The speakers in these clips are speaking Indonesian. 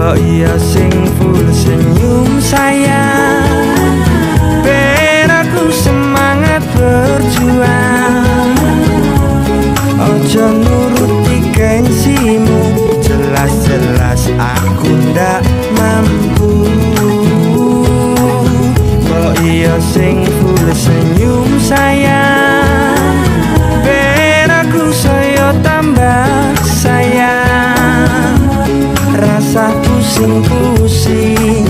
Mbok iya sing full senyum sayang. Ben aku semangat berjuang. Ojo nuruti gengsimu Jelas-jelas aku ndak mampu. Mbok iya sing full senyum sayang pusing-pusing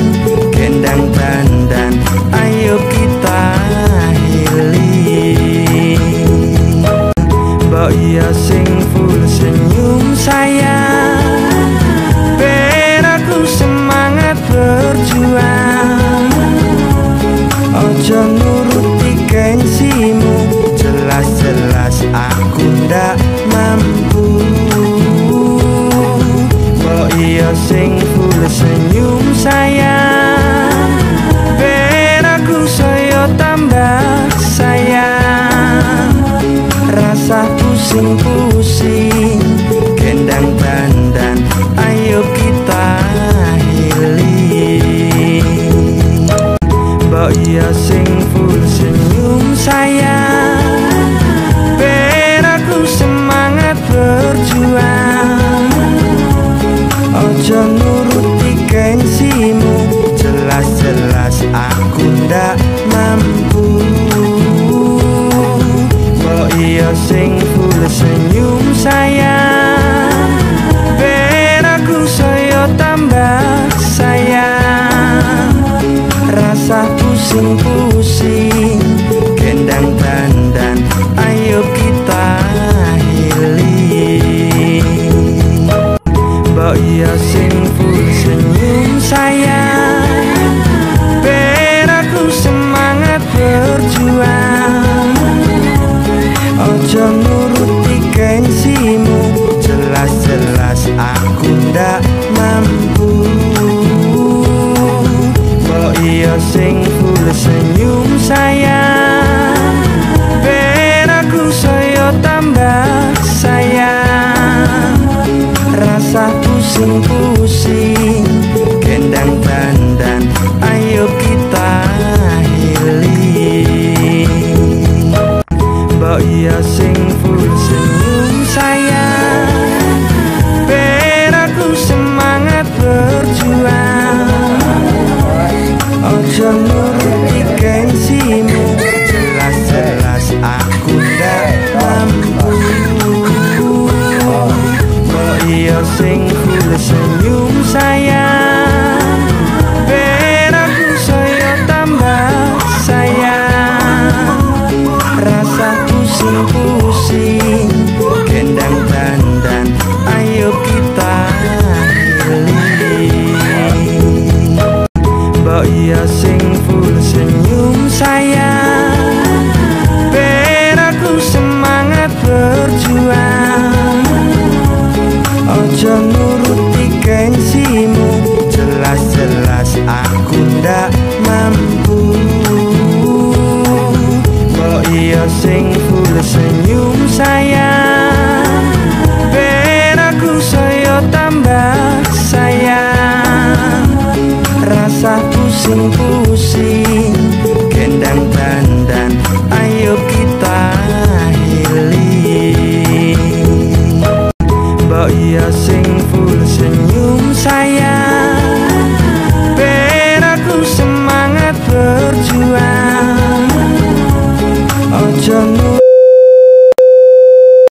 Gendang dandan Ayo kita healing. Mbok iya sing full senyum sayang. Ben aku semangat berjuang. Ojo nuruti gengsimu Jelas-jelas aku ndak pusing-pusing Gendang dandan Ayo kita healing. Mbok iya sing full senyum sayang. Ben aku semangat berjuang. Ojo nuruti gengsimu Jelas-jelas aku ndak mampu Iya sing full senyum sayang. Ben aku saya tambah sayang. Rasa pusing-pusing pusing-pusing Gendang dandan Ayo kita healing. Mbok iya sing pusing-pusing Gendang dandan Ayo kita healing Mbak iya sing full senyum sayang. Beraku semangat berjuang. Ojo nuruti gengsimu Jelas-jelas aku ndak usah pusing-pusing Gendang bandan. Ayo kita